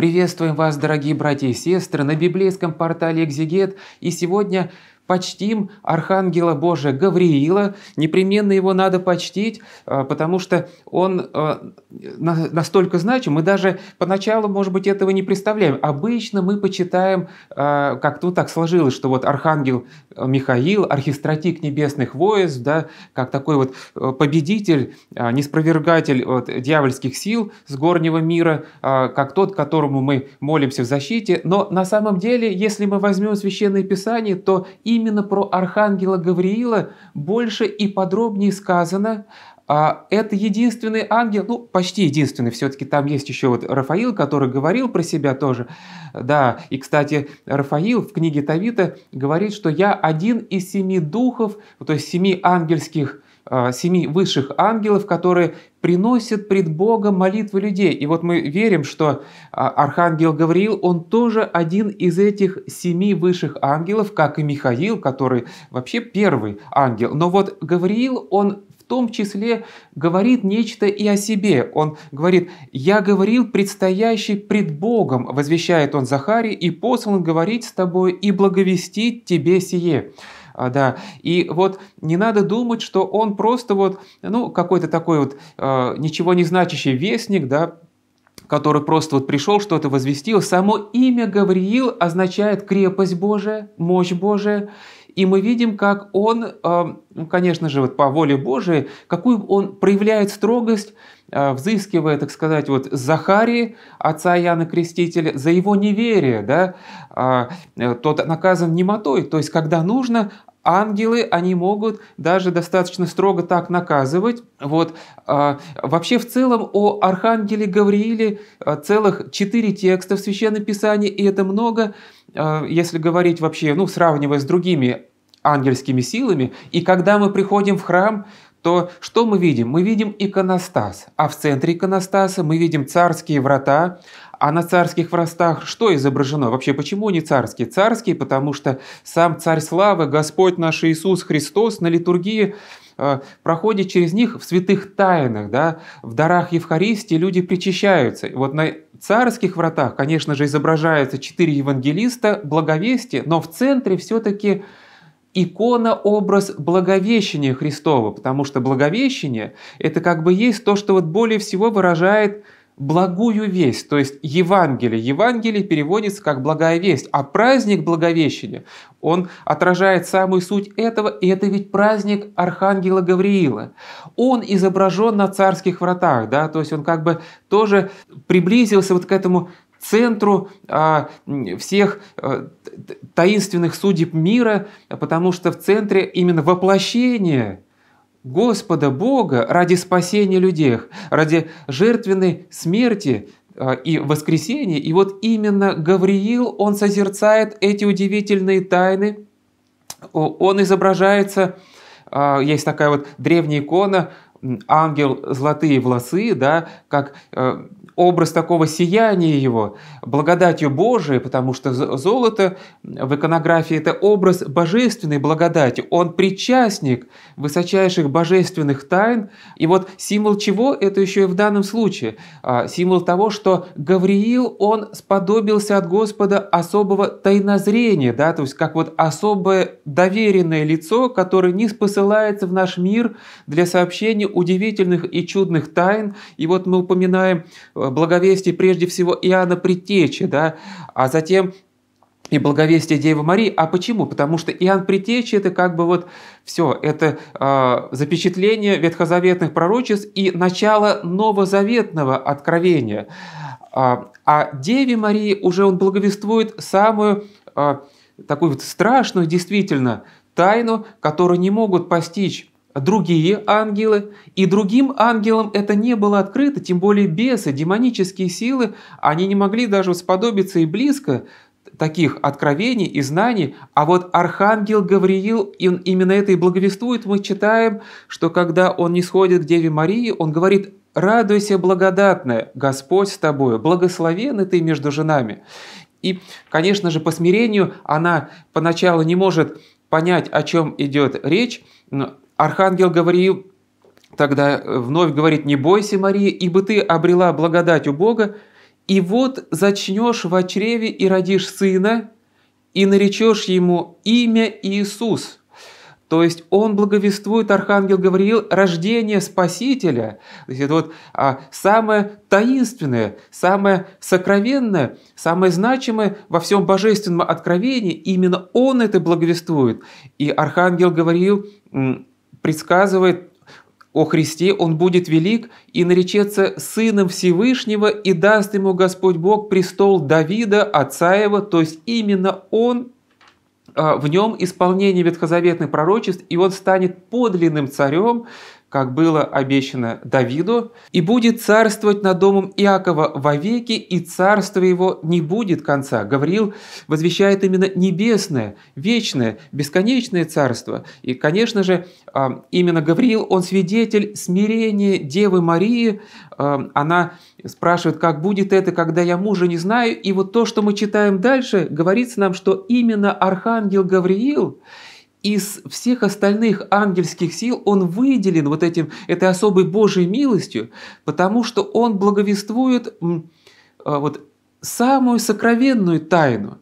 Приветствуем вас, дорогие братья и сестры, на библейском портале «Экзегет». И сегодня почтим Архангела Божия Гавриила. Непременно его надо почтить, а, потому что он а, настолько значим. Мы даже поначалу, может быть, этого не представляем. Обычно мы почитаем, а, как тут так сложилось, что вот Архангел Михаил, архистратик небесных войск, да, как такой вот победитель, неспровергатель вот, дьявольских сил с горнего мира, как тот, которому мы молимся в защите. Но на самом деле, если мы возьмем Священное Писание, то именно именно про архангела Гавриила больше и подробнее сказано. А это единственный ангел, ну, почти единственный, все-таки там есть еще вот Рафаил, который говорил про себя тоже. Да, и, кстати, Рафаил в книге Тавита говорит, что я один из семи духов, то есть семи ангельских семи высших ангелов, которые приносят пред Богом молитвы людей. И вот мы верим, что а, Архангел Гавриил, он тоже один из этих семи высших ангелов, как и Михаил, который вообще первый ангел. Но вот Гавриил, он в том числе говорит нечто и о себе. Он говорит, «Я говорил предстоящий пред Богом», возвещает он Захаре, «и послан говорить с тобой и благовестить тебе сие». А, да. И вот не надо думать, что он просто вот, ну, какой-то такой вот э, ничего не значащий вестник, да, который просто вот пришел, что-то возвестил. Само имя Гавриил означает крепость Божия, мощь Божия. И мы видим, как он, э, ну, конечно же, вот по воле Божией, какую он проявляет строгость, э, взыскивая, так сказать, вот Захарии, отца Иоанна Крестителя, за его неверие, да, а, тот наказан немотой, то есть когда нужно, ангелы, они могут даже достаточно строго так наказывать. Вот. А, вообще в целом о архангеле Гаврииле а, целых четыре текста в Священном Писании, и это много, а, если говорить вообще, ну, сравнивая с другими ангельскими силами. И когда мы приходим в храм, то что мы видим? Мы видим иконостас, а в центре иконостаса мы видим царские врата, а на царских вратах что изображено? Вообще, почему они царские? Царские, потому что сам Царь Славы, Господь наш Иисус Христос на литургии э, проходит через них в святых тайнах, да, в дарах Евхаристии люди причащаются. Вот на царских вратах, конечно же, изображаются четыре евангелиста, благовестие, но в центре все-таки икона, образ Благовещения Христова, потому что Благовещение – это как бы есть то, что вот более всего выражает благую весть, то есть Евангелие. Евангелие переводится как благая весть, а праздник Благовещения, он отражает самую суть этого, и это ведь праздник Архангела Гавриила. Он изображен на царских вратах, да, то есть он как бы тоже приблизился вот к этому центру а, всех а, таинственных судеб мира, потому что в центре именно воплощение Господа Бога ради спасения людей, ради жертвенной смерти а, и воскресения. И вот именно Гавриил, он созерцает эти удивительные тайны, он изображается, есть такая вот древняя икона, ангел золотые волосы, да, как образ такого сияния его, благодатью Божией, потому что золото в иконографии – это образ божественной благодати. Он причастник высочайших божественных тайн. И вот символ чего – это еще и в данном случае. А, символ того, что Гавриил, он сподобился от Господа особого тайнозрения, да, то есть как вот особое доверенное лицо, которое не посылается в наш мир для сообщения удивительных и чудных тайн. И вот мы упоминаем благовестие прежде всего Иоанна Предтечи, да, а затем и благовестие Девы Марии. А почему? Потому что Иоанн Предтечи – это как бы вот все, это э, запечатление ветхозаветных пророчеств и начало новозаветного откровения. А, а Деве Марии уже он благовествует самую э, такую вот страшную действительно тайну, которую не могут постичь другие ангелы, и другим ангелам это не было открыто, тем более бесы, демонические силы, они не могли даже сподобиться и близко таких откровений и знаний, а вот архангел Гавриил он именно это и благовествует. Мы читаем, что когда он не сходит к Деве Марии, он говорит «Радуйся, благодатная, Господь с тобою, благословенна ты между женами». И, конечно же, по смирению она поначалу не может понять, о чем идет речь, Архангел Гавриил тогда вновь говорит, «Не бойся, Мария, ибо ты обрела благодать у Бога, И вот зачнешь в чреве и родишь сына, и наречешь ему имя Иисус. То есть он благовествует, архангел Гавриил, рождение Спасителя. То есть это вот а, самое таинственное, самое сокровенное, самое значимое во всем божественном откровении. Именно он это благовествует. И архангел Гавриил предсказывает о Христе, Он будет велик и наречется Сыном Всевышнего, и даст ему Господь Бог престол Давида, отца его, то есть именно Он, а, в нем исполнение ветхозаветных пророчеств, и он станет подлинным царем, как было обещано Давиду, и будет царствовать над домом Иакова вовеки, и царство его не будет конца. Гавриил возвещает именно небесное, вечное, бесконечное царство. И, конечно же, а, именно Гавриил, он свидетель смирения Девы Марии. А, она спрашивает, как будет это, когда я мужа не знаю. И вот то, что мы читаем дальше, говорится нам, что именно Архангел Гавриил из всех остальных ангельских сил он выделен вот этим, этой особой Божьей милостью, потому что он благовествует а, вот самую сокровенную тайну.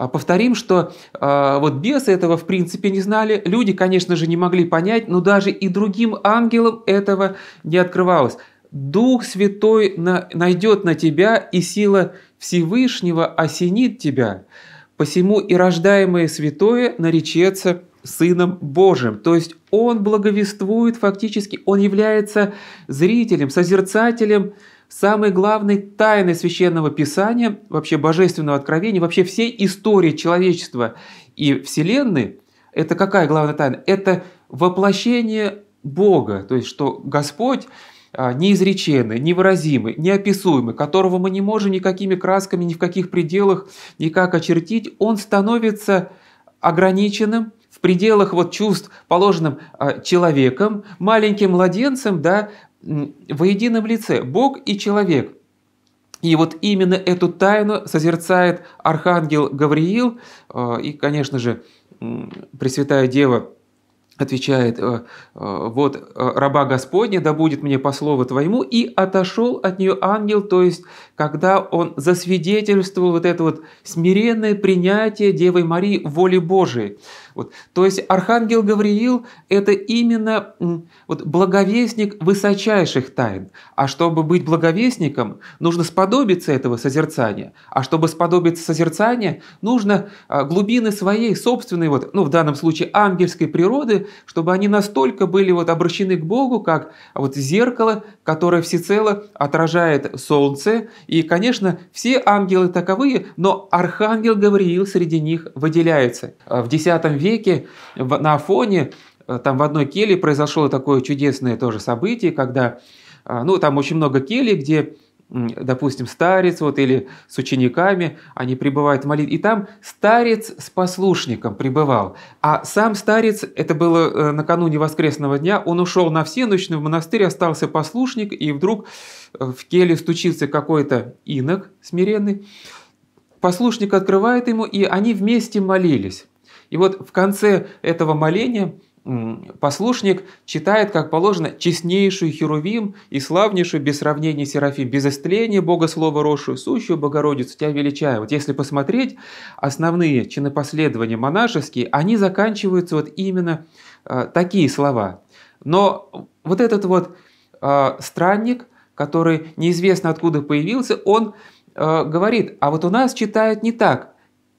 А, повторим, что э, вот бесы этого в принципе не знали, люди, конечно же, не могли понять, но даже и другим ангелам этого не открывалось. Дух Святой на, найдет на тебя, и сила Всевышнего осенит тебя. Посему и рождаемое святое наречется Сыном Божьим. То есть Он благовествует фактически, Он является зрителем, созерцателем самой главной тайны Священного Писания, вообще Божественного Откровения, вообще всей истории человечества и Вселенной. Это какая главная тайна? Это воплощение Бога, то есть что Господь а, неизреченный, невыразимый, неописуемый, которого мы не можем никакими красками, ни в каких пределах никак очертить, он становится ограниченным, в пределах вот чувств, положенным а, человеком, маленьким младенцем, да, в едином лице, Бог и человек. И вот именно эту тайну созерцает архангел Гавриил, а, и, конечно же, Пресвятая Дева отвечает, «Э, э, вот раба Господня, да будет мне по слову твоему, и отошел от нее ангел, то есть когда он засвидетельствовал вот это вот смиренное принятие Девой Марии воли Божией. Вот. То есть Архангел Гавриил – это именно вот, благовестник высочайших тайн. А чтобы быть благовестником, нужно сподобиться этого созерцания. А чтобы сподобиться созерцания, нужно а, глубины своей собственной, вот, ну в данном случае ангельской природы, чтобы они настолько были вот обращены к Богу, как вот зеркало, которое всецело отражает солнце. И, конечно, все ангелы таковые, но Архангел Гавриил среди них выделяется. В X веке на Афоне, э, там в одной келье произошло такое чудесное тоже событие, когда, а, ну, там очень много келий, где допустим, старец вот, или с учениками, они пребывают в молитве. И там старец с послушником пребывал. А сам старец, это было э, накануне воскресного дня, он ушел на всеночную в монастырь, остался послушник, и вдруг э, в келе стучится какой-то инок смиренный. Послушник открывает ему, и они вместе молились. И вот в конце этого моления послушник читает, как положено, честнейшую Херувим и славнейшую без сравнения Серафим, без истления Бога Слова росшую, сущую Богородицу, тебя величаю. Вот если посмотреть, основные чинопоследования монашеские, они заканчиваются вот именно э, такие слова. Но вот этот вот э, странник, который неизвестно откуда появился, он э, говорит, а вот у нас читают не так –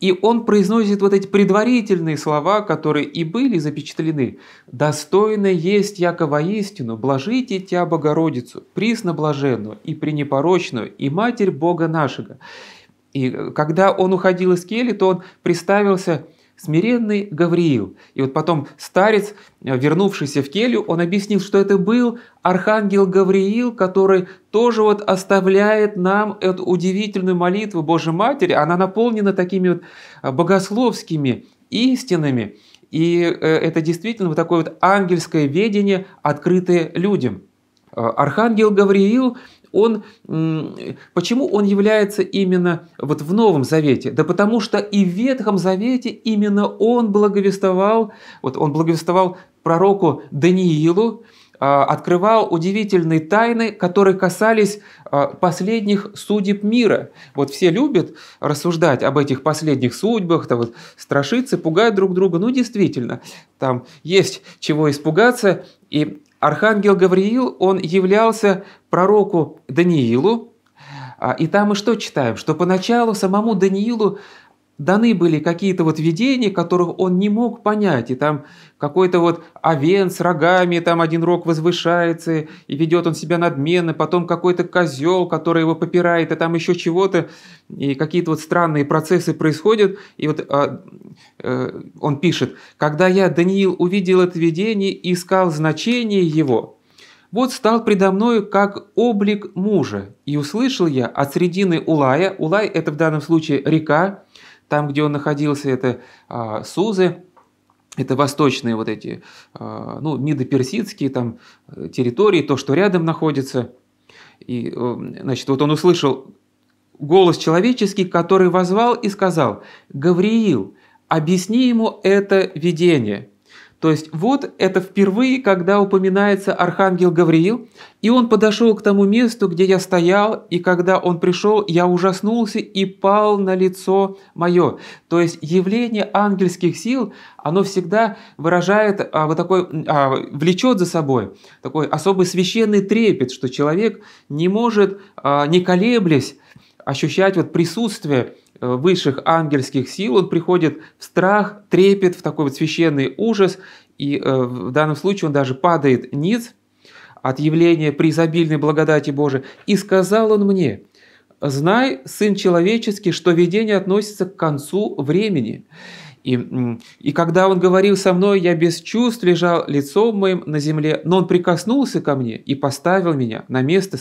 и он произносит вот эти предварительные слова, которые и были запечатлены. «Достойно есть яко воистину, блажите Тя Богородицу, присно блаженную и пренепорочную, и Матерь Бога нашего». И когда он уходил из кели, то он представился смиренный Гавриил. И вот потом старец, э, вернувшийся в келью, он объяснил, что это был архангел Гавриил, который тоже вот оставляет нам эту удивительную молитву Божьей Матери. Она наполнена такими вот э, богословскими истинами. И э, это действительно вот такое вот ангельское ведение, открытое людям. Архангел Гавриил он, почему он является именно вот в Новом Завете? Да потому что и в Ветхом Завете именно он благовествовал, вот он благовествовал пророку Даниилу, открывал удивительные тайны, которые касались последних судеб мира. Вот все любят рассуждать об этих последних судьбах, там вот страшиться, пугать друг друга. Ну, действительно, там есть чего испугаться. И архангел Гавриил, он являлся пророку Даниилу, и там мы что читаем? Что поначалу самому Даниилу даны были какие-то вот видения, которых он не мог понять. И там какой-то вот овен с рогами, там один рог возвышается, и ведет он себя надменно, потом какой-то козел, который его попирает, и там еще чего-то, и какие-то вот странные процессы происходят. И вот а, а, он пишет, «Когда я, Даниил, увидел это видение и искал значение его, вот стал предо мною как облик мужа, и услышал я от средины Улая, Улай – это в данном случае река, там, где он находился, это а, Сузы, это восточные вот эти, а, ну, мидоперсидские там э, территории, то, что рядом находится. И, значит, вот он услышал голос человеческий, который возвал и сказал, «Гавриил, объясни ему это видение». То есть вот это впервые, когда упоминается архангел Гавриил, и он подошел к тому месту, где я стоял, и когда он пришел, я ужаснулся и пал на лицо мое. То есть явление ангельских сил, оно всегда выражает а, вот такой, а, влечет за собой такой особый священный трепет, что человек не может, а, не колеблясь, ощущать вот присутствие высших ангельских сил, он приходит в страх, трепет, в такой вот священный ужас, и э, в данном случае он даже падает ниц от явления преизобильной благодати Божией. «И сказал он мне, знай, Сын Человеческий, что видение относится к концу времени». И, и когда он говорил со мной, я без чувств лежал лицом моим на земле, но он прикоснулся ко мне и поставил меня на место,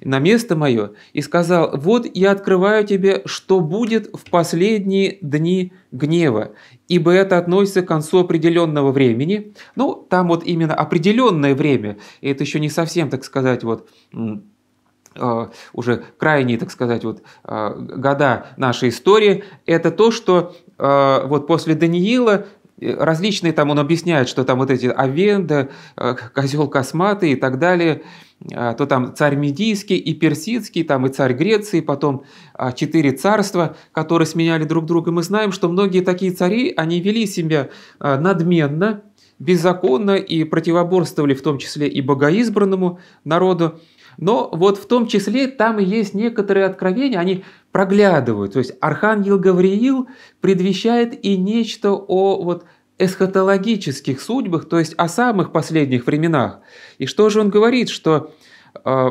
на место мое и сказал, вот я открываю тебе, что будет в последние дни гнева, ибо это относится к концу определенного времени. Ну, там вот именно определенное время, это еще не совсем, так сказать, вот уже крайние, так сказать, вот, а, года нашей истории, это то, что а, вот после Даниила э, различные там он объясняет, что там вот эти Авенда, козел косматый и так далее, то там царь Медийский и Персидский, там и царь Греции, потом четыре царства, которые сменяли друг друга. Мы знаем, что многие такие цари, они вели себя надменно, беззаконно и противоборствовали в том числе и богоизбранному народу. Но вот в том числе там и есть некоторые откровения, они проглядывают. То есть Архангел Гавриил предвещает и нечто о вот эсхатологических судьбах, то есть о самых последних временах. И что же он говорит, что э,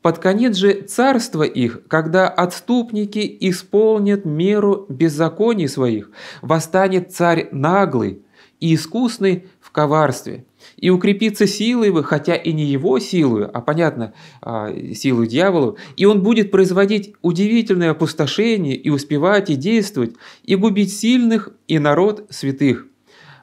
под конец же царства их, когда отступники исполнят меру беззаконий своих, восстанет царь наглый и искусный в коварстве, и укрепится силой хотя и не его силою, а, понятно, а, силой дьяволу, и он будет производить удивительное опустошение, и успевать, и действовать, и губить сильных, и народ святых.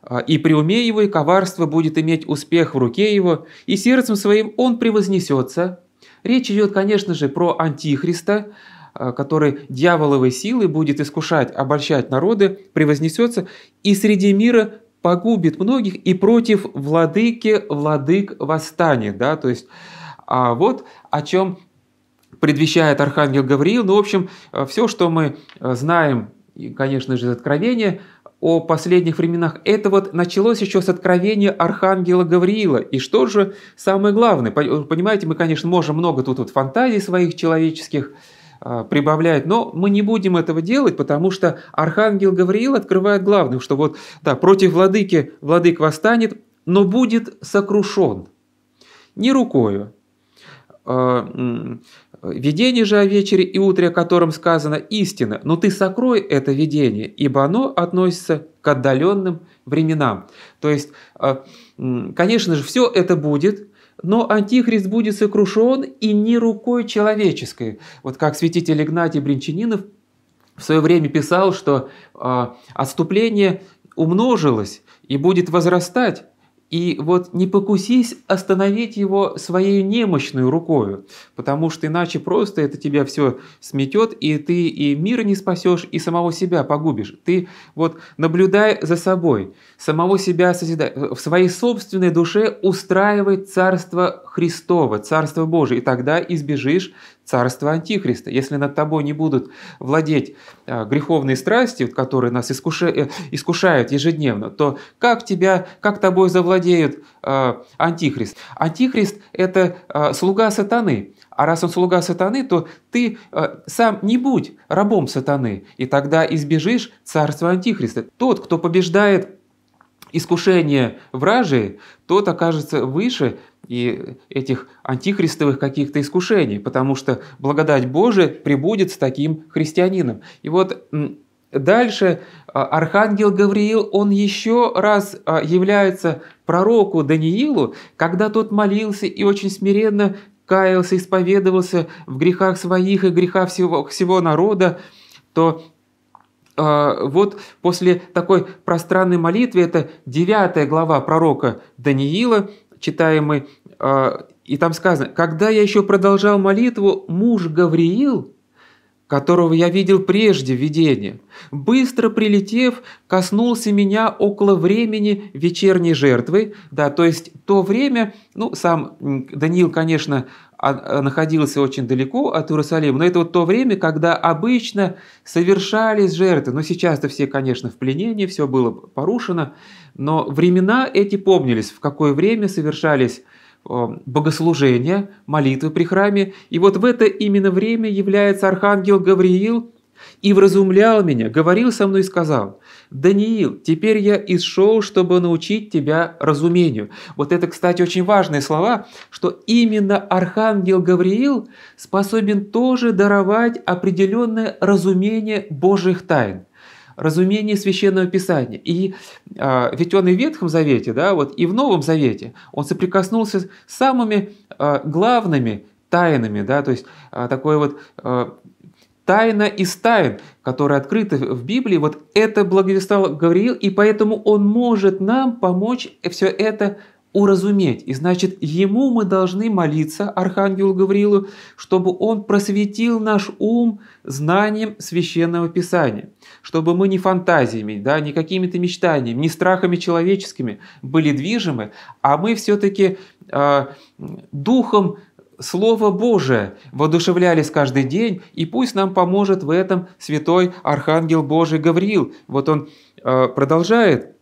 А, и при уме его и коварство будет иметь успех в руке его, и сердцем своим он превознесется. Речь идет, конечно же, про Антихриста, а, который дьяволовой силой будет искушать, обольщать народы, превознесется, и среди мира погубит многих и против владыки владык восстанет. Да? То есть а вот о чем предвещает Архангел Гавриил. Ну, в общем, все, что мы э, знаем, конечно же, из Откровения, о последних временах. Это вот началось еще с откровения Архангела Гавриила. И что же самое главное? Понимаете, мы, конечно, можем много тут вот фантазий своих человеческих а, прибавляет. Но мы не будем этого делать, потому что Архангел Гавриил открывает главное, что вот да, против владыки владык восстанет, но будет сокрушен. Не рукою. А, видение же о вечере и утре, о котором сказано истина, но ты сокрой это видение, ибо оно относится к отдаленным временам. То есть, а, конечно же, все это будет, но Антихрист будет сокрушен и не рукой человеческой. Вот как святитель Игнатий Бринчанинов в свое время писал, что э, отступление умножилось и будет возрастать, И вот не покусись остановить его своей немощной рукою, потому что иначе просто это тебя все сметет, и ты и мир не спасешь, и самого себя погубишь. Ты вот наблюдай за собой, самого себя созидай, в своей собственной душе устраивай царство Христово, царство Божие, и тогда избежишь царства Антихриста. Если над тобой не будут владеть а, греховные страсти, которые нас э, искушают ежедневно, то как тебя, как тобой завладеют а, Антихрист? Антихрист – это слуга сатаны. А раз он слуга сатаны, то ты сам не будь рабом сатаны, и тогда избежишь царства Антихриста. Тот, кто побеждает искушение вражие, тот окажется выше и этих антихристовых каких-то искушений, потому что благодать Божия прибудет с таким христианином. И вот дальше а, архангел Гавриил, он еще раз а, является пророку Даниилу, когда тот молился и очень смиренно каялся, исповедовался в грехах своих и грехах всего, всего народа, то вот после такой пространной молитвы, это 9 глава пророка Даниила, читаемый, а, и там сказано, «Когда я еще продолжал молитву, муж Гавриил, которого я видел прежде в видении, быстро прилетев, коснулся меня около времени вечерней жертвы». Да, то есть то время, ну, сам Даниил, конечно, а, находился очень далеко от Иерусалима, но это вот то время, когда обычно совершались жертвы. Но сейчас-то все, конечно, в пленении, все было порушено, но времена эти помнились, в какое время совершались богослужения, молитвы при храме. И вот в это именно время является архангел Гавриил и вразумлял меня, говорил со мной и сказал, «Даниил, теперь я исшел, чтобы научить тебя разумению». Вот это, кстати, очень важные слова, что именно Архангел Гавриил способен тоже даровать определенное разумение Божьих тайн разумение священного писания. И а, ведь он и в Ветхом Завете, да, вот и в Новом Завете он соприкоснулся с самыми а, главными тайнами, да, то есть а, такой вот а, тайна из тайн, которая открыта в Библии, вот это благовествовал Гавриил, и поэтому он может нам помочь все это уразуметь. И значит, ему мы должны молиться, Архангелу Гавриилу, чтобы он просветил наш ум знанием Священного Писания, чтобы мы не фантазиями, да, не какими-то мечтаниями, не страхами человеческими были движимы, а мы все-таки э, духом Слово Божие воодушевлялись каждый день, и пусть нам поможет в этом святой Архангел Божий Гавриил. Вот он э, продолжает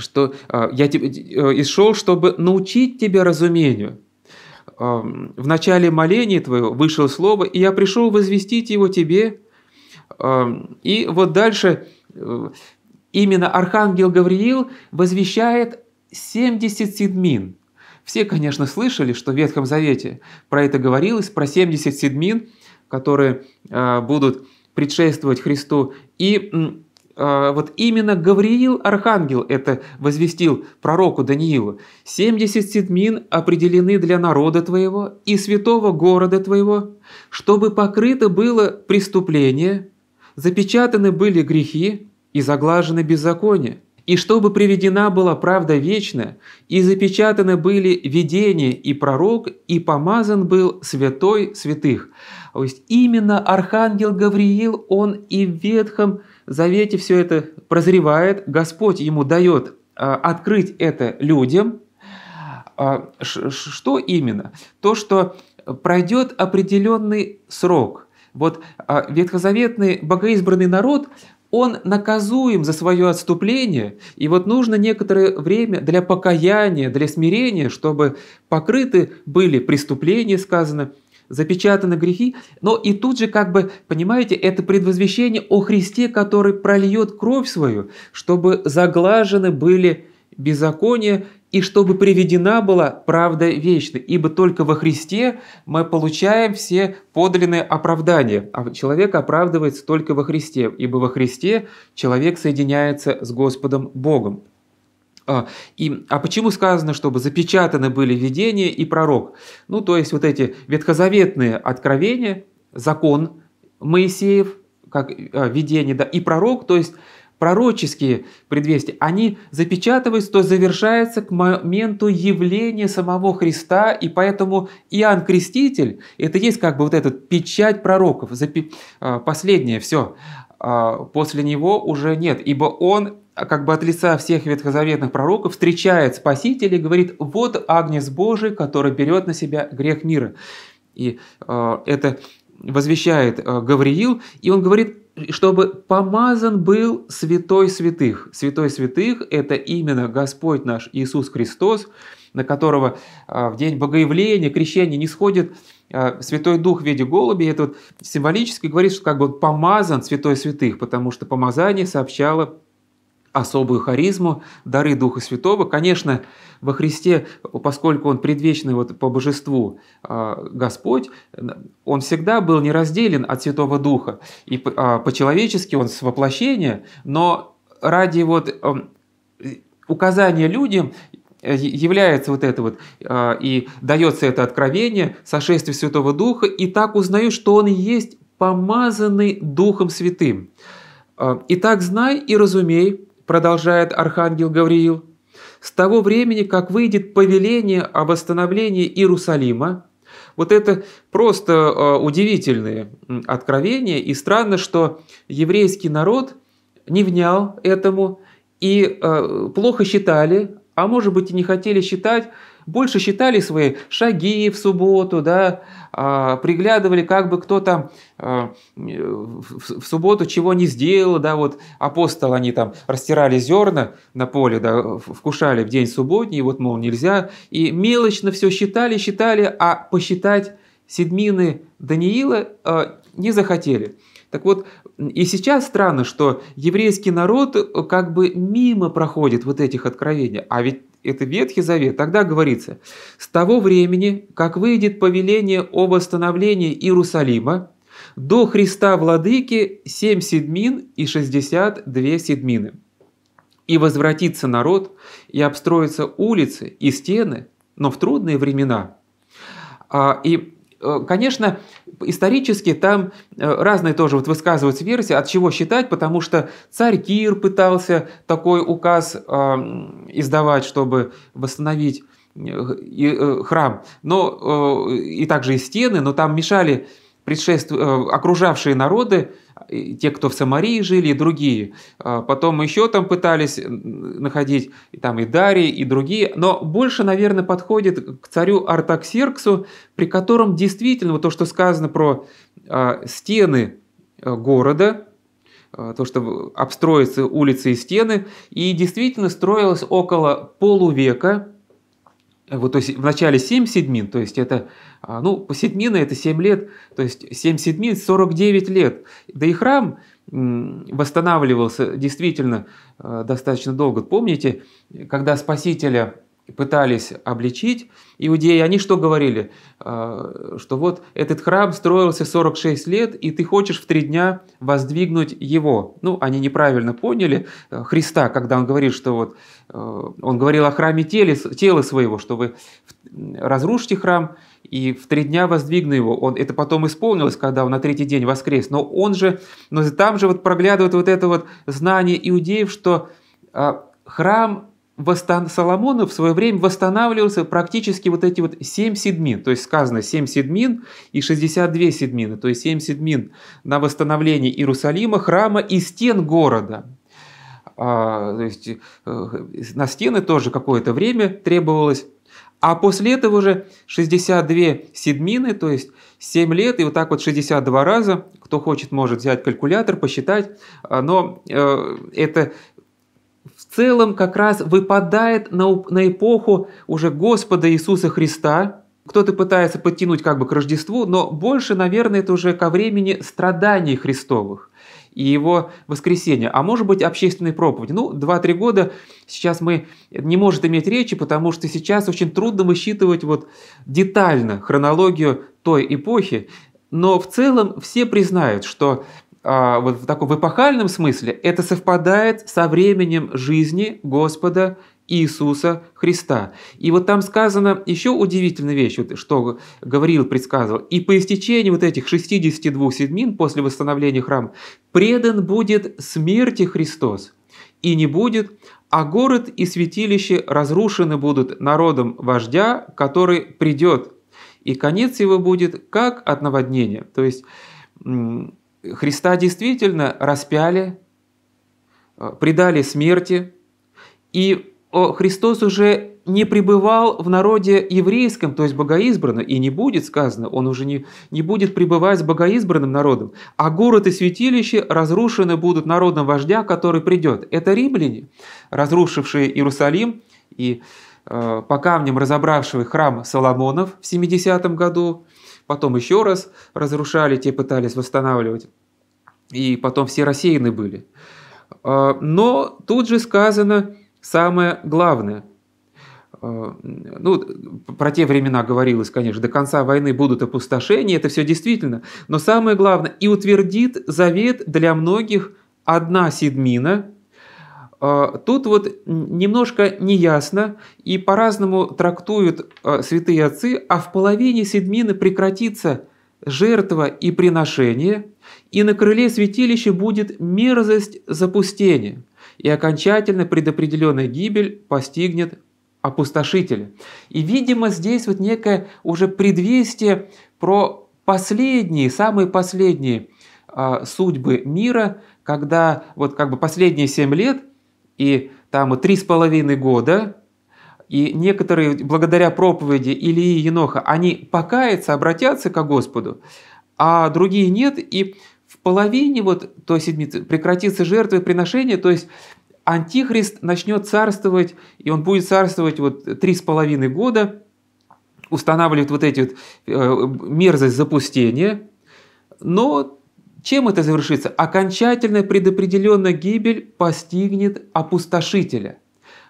что э, я и шел, чтобы научить тебя разумению. Э, в начале моления твоего вышло слово, и я пришел возвестить его тебе. Э, и вот дальше именно Архангел Гавриил возвещает 70 седмин. Все, конечно, слышали, что в Ветхом Завете про это говорилось, про 70 седмин, которые будут предшествовать Христу. И а, вот именно Гавриил, архангел, это возвестил пророку Даниилу. «Семьдесят седмин определены для народа твоего и святого города твоего, чтобы покрыто было преступление, запечатаны были грехи и заглажены беззакония, и чтобы приведена была правда вечная, и запечатаны были видения и пророк, и помазан был святой святых». То есть именно архангел Гавриил, он и в Ветхом Завете все это прозревает, Господь ему дает а, открыть это людям. А, что именно? То, что пройдет определенный срок. Вот а, ветхозаветный богоизбранный народ, он наказуем за свое отступление, и вот нужно некоторое время для покаяния, для смирения, чтобы покрыты были преступления, сказано, запечатаны грехи, но и тут же, как бы, понимаете, это предвозвещение о Христе, который прольет кровь свою, чтобы заглажены были беззакония и чтобы приведена была правда вечная. Ибо только во Христе мы получаем все подлинные оправдания, а человек оправдывается только во Христе, ибо во Христе человек соединяется с Господом Богом. А, и, а почему сказано, чтобы запечатаны были видения и пророк? Ну, то есть вот эти ветхозаветные откровения, закон Моисеев, как а, видение, да, и пророк, то есть пророческие предвестия, они запечатываются, то завершаются к моменту явления самого Христа, и поэтому Иоанн Креститель, это есть как бы вот эта печать пророков, а, последнее все. А, после него уже нет, ибо он как бы от лица всех ветхозаветных пророков встречает Спасителя и говорит, вот Агнец Божий, который берет на себя грех мира. И э, это возвещает Гавриил, и он говорит, чтобы помазан был святой святых. Святой святых – это именно Господь наш Иисус Христос, на которого э, в день Богоявления, крещения не сходит э, Святой Дух в виде голуби. Это вот символически говорит, что как бы помазан святой святых, потому что помазание сообщало особую харизму, дары Духа Святого. Конечно, во Христе, поскольку Он предвечный вот по божеству а, Господь, Он всегда был неразделен от Святого Духа. И а, по-человечески Он с воплощения, но ради вот указания людям э, является вот это вот, а, и дается это откровение, сошествие Святого Духа, и так узнаю, что Он и есть помазанный Духом Святым. Итак, знай и разумей, продолжает архангел Гавриил, с того времени, как выйдет повеление о восстановлении Иерусалима, вот это просто э, удивительные откровения, и странно, что еврейский народ не внял этому и э, плохо считали, а может быть и не хотели считать, больше считали свои шаги в субботу, да, а, приглядывали, как бы кто там а, в субботу чего не сделал, да, вот апостол, они там растирали зерна на поле, да, вкушали в день субботний, вот, мол, нельзя, и мелочно все считали, считали, а посчитать седмины Даниила а, не захотели. Так вот, и сейчас странно, что еврейский народ как бы мимо проходит вот этих откровений, а ведь это Ветхий Завет, тогда говорится, с того времени, как выйдет повеление о восстановлении Иерусалима, до Христа Владыки семь седмин и шестьдесят две седмины. И возвратится народ, и обстроятся улицы и стены, но в трудные времена. А, и конечно, исторически там э, разные тоже вот высказываются версии, от чего считать, потому что царь Кир пытался такой указ издавать, чтобы восстановить э, храм, но и также и стены, но там мешали предшеству... окружавшие народы, те, кто в Самарии жили, и другие. А потом еще там пытались находить и там и Дарий, и другие. Но больше, наверное, подходит к царю Артаксерксу, при котором действительно вот то, что сказано про а, стены города, то, что обстроятся улицы и стены, и действительно строилось около полувека, вот, то есть в начале 7 седмин, то есть это, а, ну, седмина это 7 лет, то есть 7 седмин 49 лет. Да и храм восстанавливался действительно а, достаточно долго. Помните, когда Спасителя пытались обличить иудеи, они что говорили? А, что вот этот храм строился 46 лет, и ты хочешь в три дня воздвигнуть его. Ну, они неправильно поняли э, Христа, когда он говорит, что вот э, он говорил о храме теле, тела своего, что вы разрушите храм, и в три дня воздвигну его. Он, это потом исполнилось, когда он на третий день воскрес. Но он же, но там же вот проглядывает вот это вот знание иудеев, что а, храм восстан... Соломону в свое время восстанавливался практически вот эти вот 7 седмин. То есть сказано 7 седмин и 62 седмины. То есть 7 седмин на восстановление Иерусалима, храма и стен города. А, то есть э, на стены тоже какое-то время требовалось. А после этого уже 62 седмины, то есть 7 лет, и вот так вот 62 раза, кто хочет, может взять калькулятор, посчитать, а, но э, это целом как раз выпадает на, на эпоху уже Господа Иисуса Христа. Кто-то пытается подтянуть как бы к Рождеству, но больше, наверное, это уже ко времени страданий Христовых и его воскресения, а может быть общественной проповеди. Ну, 2-3 года сейчас мы не может иметь речи, потому что сейчас очень трудно высчитывать вот детально хронологию той эпохи, но в целом все признают, что вот в таком в эпохальном смысле это совпадает со временем жизни Господа Иисуса Христа. И вот там сказано еще удивительная вещь, что говорил, предсказывал. И по истечении вот этих 62 седмин после восстановления храма предан будет смерти Христос, и не будет, а город и святилище разрушены будут народом вождя, который придет, и конец его будет как от наводнения. То есть Христа действительно распяли, э, предали смерти, и Христос уже не пребывал в народе еврейском, то есть богоизбранно, и не будет сказано, он уже не, не будет пребывать с богоизбранным народом, а город и святилище разрушены будут народом вождя, который придет. Это римляне, разрушившие Иерусалим и э, по камням разобравшие храм Соломонов в 70 году, потом еще раз разрушали, те пытались восстанавливать, и потом все рассеяны были. Э, но тут же сказано самое главное. Э, ну, про те времена говорилось, конечно, до конца войны будут опустошения, это все действительно. Но самое главное, и утвердит завет для многих одна седмина, а, тут вот немножко неясно и по-разному трактуют а, святые отцы, а в половине седмины прекратится жертва и приношение, и на крыле святилища будет мерзость запустения, и окончательно предопределенная гибель постигнет опустошителя. И, видимо, здесь вот некое уже предвестие про последние, самые последние э, судьбы мира, когда вот как бы последние семь лет и там три с половиной года, и некоторые, благодаря проповеди Илии Еноха, они покаются, обратятся к Господу, а другие нет, и в половине вот той седмицы прекратится жертва и приношение, то есть Антихрист начнет царствовать, и он будет царствовать вот три с половиной года, устанавливает вот эти вот э, мерзость запустения, но чем это завершится? Окончательная предопределенная гибель постигнет опустошителя.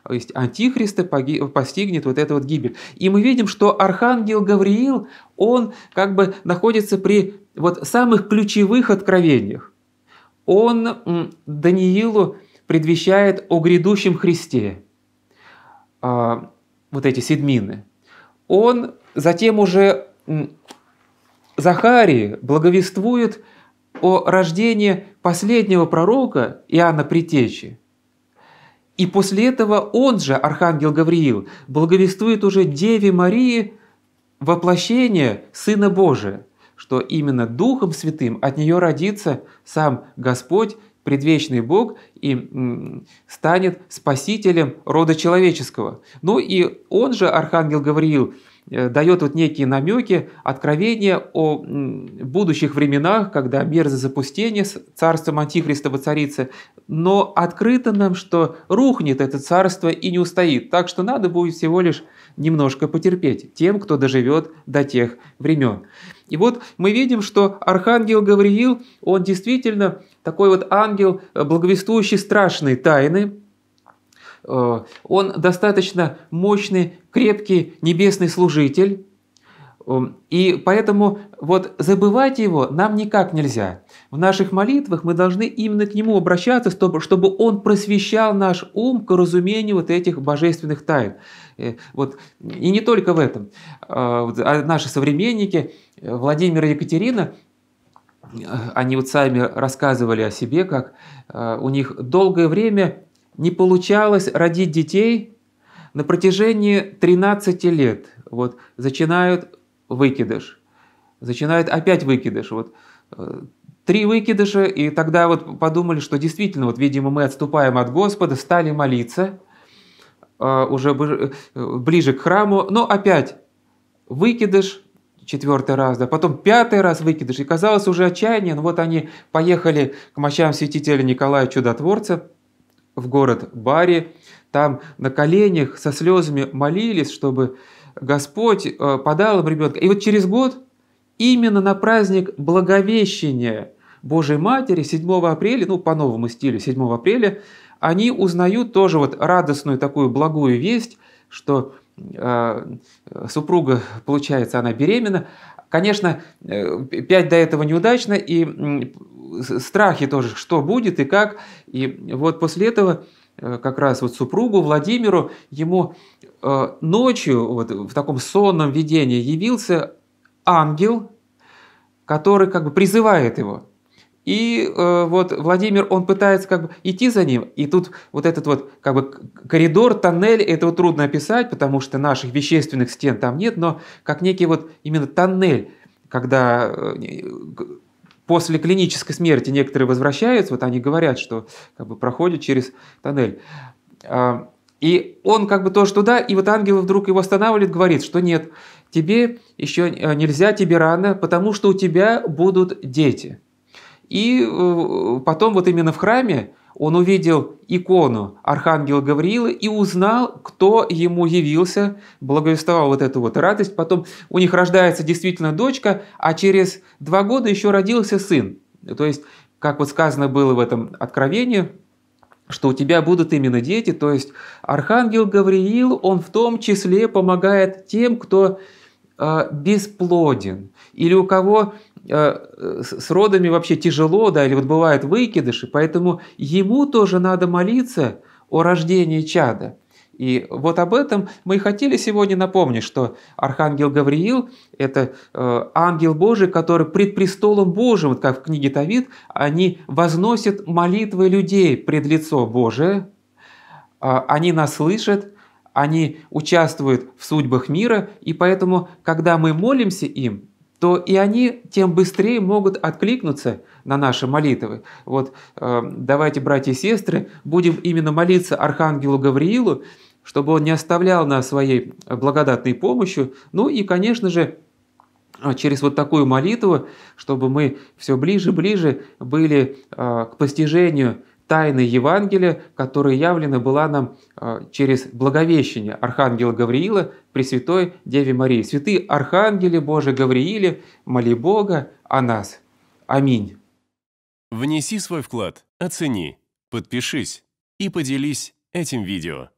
То есть Антихриста постигнет вот эта вот гибель. И мы видим, что Архангел Гавриил, он как бы находится при вот самых ключевых откровениях. Он Даниилу предвещает о грядущем Христе, а, вот эти седмины. Он затем уже Захарии благовествует о рождении последнего пророка Иоанна Притечи. И после этого он же, Архангел Гавриил, благовествует уже Деве Марии воплощение Сына Божия, что именно Духом Святым от нее родится сам Господь, предвечный Бог, и станет спасителем рода человеческого. Ну и он же, Архангел Гавриил, дает вот некие намеки, откровения о будущих временах, когда мерзость запустения с царством Антихриста воцарится, но открыто нам, что рухнет это царство и не устоит. Так что надо будет всего лишь немножко потерпеть тем, кто доживет до тех времен. И вот мы видим, что архангел Гавриил, он действительно такой вот ангел, э, благовествующий страшные тайны, Э, он достаточно мощный, крепкий небесный служитель, эм, и поэтому вот забывать его нам никак нельзя. В наших молитвах мы должны именно к нему обращаться, чтобы, чтобы он просвещал наш ум к разумению вот этих божественных тайн. Э, вот. И не только в этом. Э, а наши современники, Владимир и Екатерина, они вот сами рассказывали о себе, как у них долгое время не получалось родить детей на протяжении 13 лет. Вот начинают выкидыш, начинают опять выкидыш. Вот э, три выкидыша, и тогда вот подумали, что действительно, вот, видимо, мы отступаем от Господа, стали молиться э, уже э, ближе к храму, но опять выкидыш, четвертый раз, да, потом пятый раз выкидыш, и казалось уже отчаяние, но вот они поехали к мощам святителя Николая Чудотворца, в город Бари, там на коленях со слезами молились, чтобы Господь э, подал им ребенка. И вот через год, именно на праздник Благовещения Божьей Матери, 7 апреля, ну по новому стилю 7 апреля, они узнают тоже вот радостную такую благую весть, что э, супруга, получается, она беременна. Конечно, э, пять до этого неудачно, и страхи тоже, что будет и как. И вот после этого как раз вот супругу Владимиру, ему ночью вот в таком сонном видении явился ангел, который как бы призывает его. И э, вот Владимир, он пытается как бы идти за ним, и тут вот этот вот как бы коридор, тоннель, этого трудно описать, потому что наших вещественных стен там нет, но как некий вот именно тоннель, когда э, после клинической смерти некоторые возвращаются, вот они говорят, что как бы проходят через тоннель. А, и он как бы тоже туда, и вот ангел вдруг его останавливает, говорит, что нет, тебе еще э, нельзя, тебе рано, потому что у тебя будут дети. И э, потом вот именно в храме он увидел икону Архангела Гавриила и узнал, кто ему явился, благовествовал вот эту вот радость. Потом у них рождается действительно дочка, а через два года еще родился сын. То есть, как вот сказано было в этом откровении, что у тебя будут именно дети, то есть Архангел Гавриил, он в том числе помогает тем, кто бесплоден, или у кого Э, с родами вообще тяжело, да, или вот бывают выкидыши, поэтому ему тоже надо молиться о рождении чада. И вот об этом мы и хотели сегодня напомнить, что Архангел Гавриил – это э, ангел Божий, который пред престолом Божьим, вот как в книге Тавид, они возносят молитвы людей пред лицо Божие, э, они нас слышат, они участвуют в судьбах мира, и поэтому, когда мы молимся им, то и они тем быстрее могут откликнуться на наши молитвы. Вот э, давайте, братья и сестры, будем именно молиться Архангелу Гавриилу, чтобы он не оставлял нас своей благодатной помощью. Ну и, конечно же, через вот такую молитву, чтобы мы все ближе и ближе были э, к постижению тайны Евангелия, которая явлена была нам а, через благовещение Архангела Гавриила Пресвятой Деве Марии. Святые Архангели Божий Гаврииле, моли Бога о нас. Аминь. Внеси свой вклад, оцени, подпишись и поделись этим видео.